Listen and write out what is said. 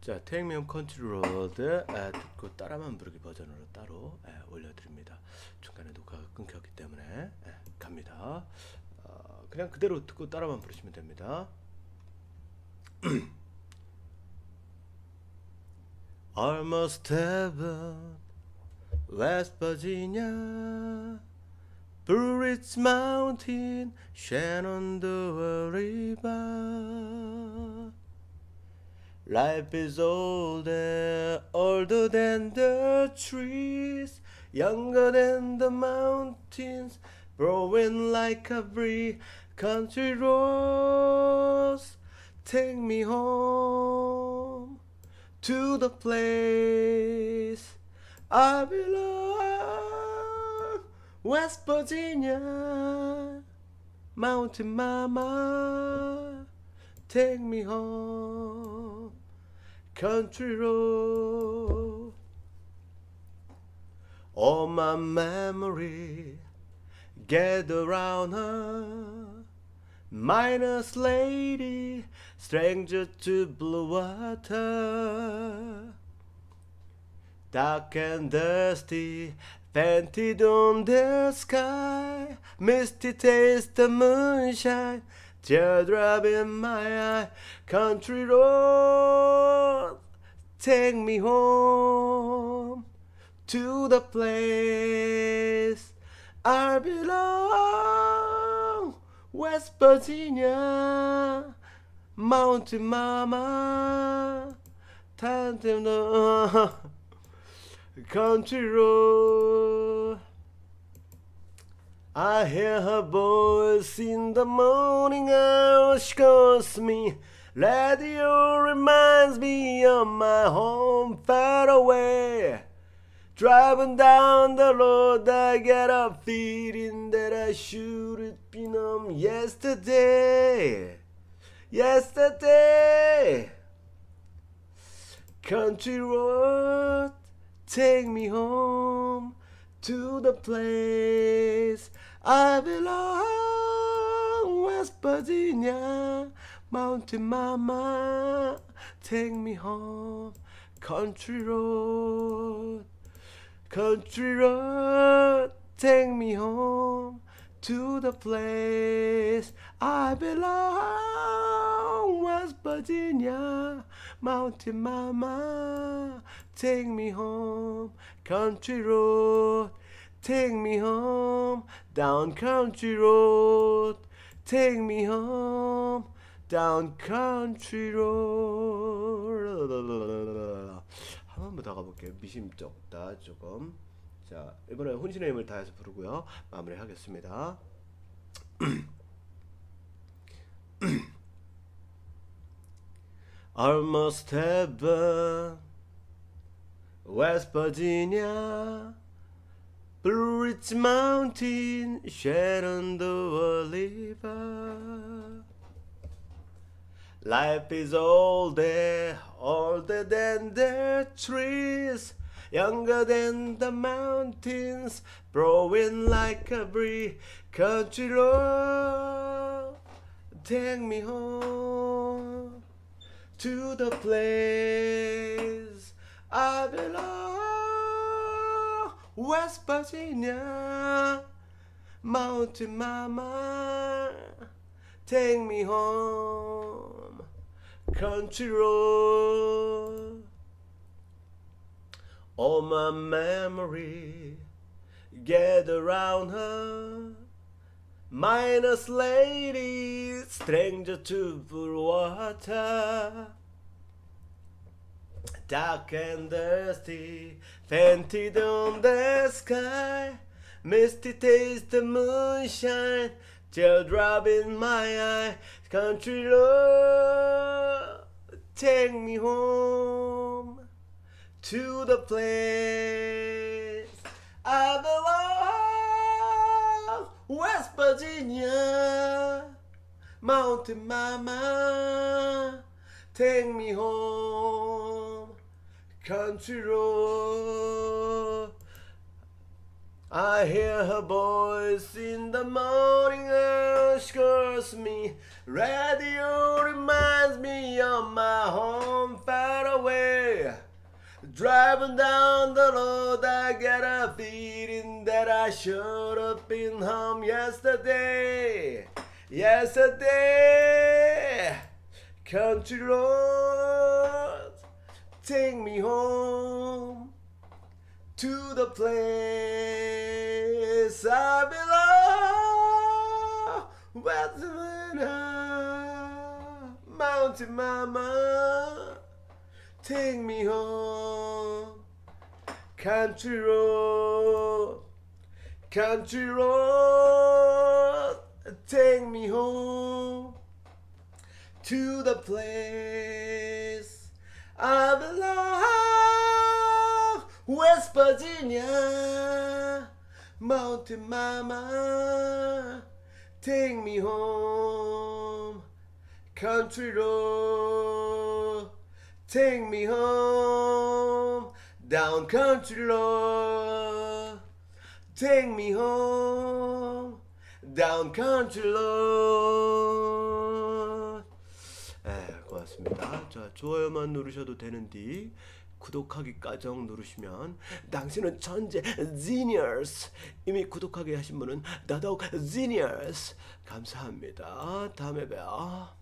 자, Road 에, 듣고 따라만 부르기 버전으로 따로 에, 올려드립니다. 중간에 녹화가 끊겼기 때문에 에, 갑니다. 어, 그냥 그대로 듣고 따라만 부르시면 됩니다. Almost heaven, West Virginia, Blue Ridge Mountain, Shenandoah River. Life is older, older than the trees, younger than the mountains, growing like every country roads. Take me home to the place I belong, West Virginia, Mountain Mama. Take me home, country road. All my memory gather round her. Minus lady, stranger to blue water. Dark and dusty, painted on the sky. Misty taste the moonshine, teardrop in my eye. Country road, take me home to the place I belong. West Virginia, Mountain Mama, Tandem Country Road. I hear her voice in the morning hour. She calls me. Radio reminds me of my home far away. Driving down the road, I get a feeling that I should have been home yesterday. Yesterday. Country road, take me home to the place I belong. West Virginia, Mountain Mama, take me home. Country road, country road, take me home to the place I belong. West Virginia, Mountain Mama, take me home. Country road, take me home. Down country road, take me home. Down country road. 한 번 더 가볼게요. 미심쩍다 조금. 자 이번에 혼신의 힘을 다해서 부르고요. 마무리 하겠습니다. Almost heaven, Blue Ridge Mountain, Shenandoah River. Life is older, older than the trees, younger than the mountains, blowing like a breeze. Country road, take me home to the place I belong. West Virginia, Mountain Mama, take me home. Country road, all my memory gather round her. Minus lady, stranger to blue water. Dark and dusty, painted on the sky. Misty taste the moonshine, teardrop in my eye. Country road, take me home to the place I belong. West Virginia, Mountain Mama, take me home. Country road. I hear her voice in the morning air, she calls me. Radio reminds me of my home far away. Driving down the road, I get a feeling that I should have been home yesterday. Yesterday, country road, take me home to the place I belong. West Mountain Mama, take me home. Country road, country road, take me home to the place I belong. West Virginia, Mountain Mama, take me home. Country road, take me home. Down country road, take me home. Down country road. 네, 고맙습니다. 자, 좋아요만 누르셔도 되는데 구독하기까지 누르시면 당신은 천재 genius 이미 구독하게 하신 분은 더더욱 genius 감사합니다. 다음에 봬요.